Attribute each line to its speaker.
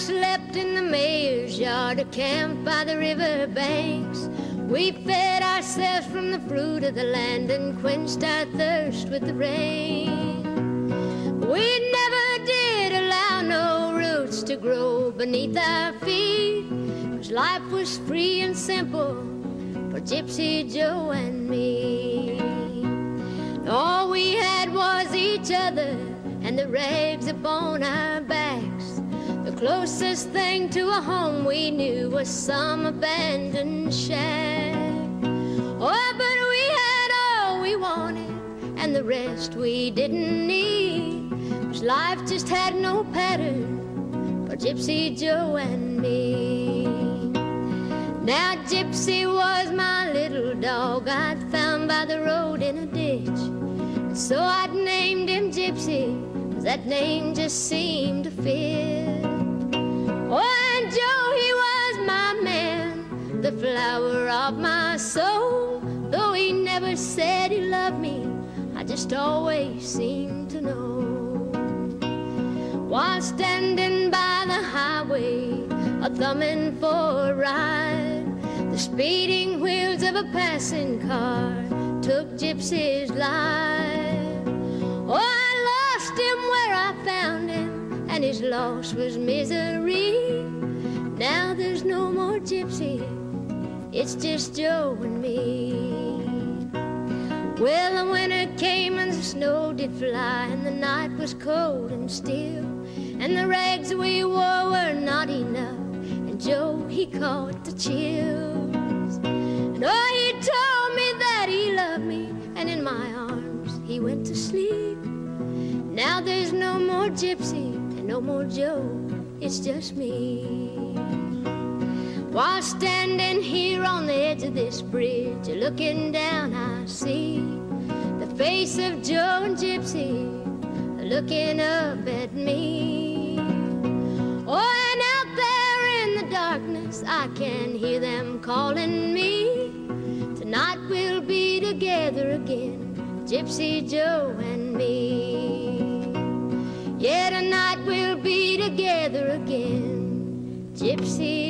Speaker 1: slept in the mayor's yard, or camped by the river banks. We fed ourselves from the fruit of the land and quenched our thirst with the rain. We never did allow no roots to grow beneath our feet, cause life was free and simple for Gypsy Joe and me. All we had was each other and the rags upon our backs. The closest thing to a home we knew was some abandoned shack. Oh, but we had all we wanted, and the rest we didn't need. Cause life just had no pattern for Gypsy Joe and me. Now, Gypsy was my little dog I'd found by the road in a ditch. And so I'd named him Gypsy, cause that name just seemed to fit. Flower of my soul. Though he never said he loved me, I just always seemed to know. While standing by the highway, a thumbing for a ride, the speeding wheels of a passing car took Gypsy's life. Oh, I lost him where I found him, and his loss was misery. Now there's no more Gypsy, it's just Joe and me. Well, the winter came and the snow did fly, and the night was cold and still, and the rags we wore were not enough, and Joe, he caught the chills. And oh, he told me that he loved me, and in my arms he went to sleep. Now there's no more Gypsy and no more Joe, it's just me. While standing here on the edge of this bridge, looking down, I see the face of Joe and Gypsy looking up at me. Oh, and out there in the darkness, I can hear them calling me. Tonight we'll be together again, Gypsy Joe and me. Yeah, tonight we'll be together again, Gypsy.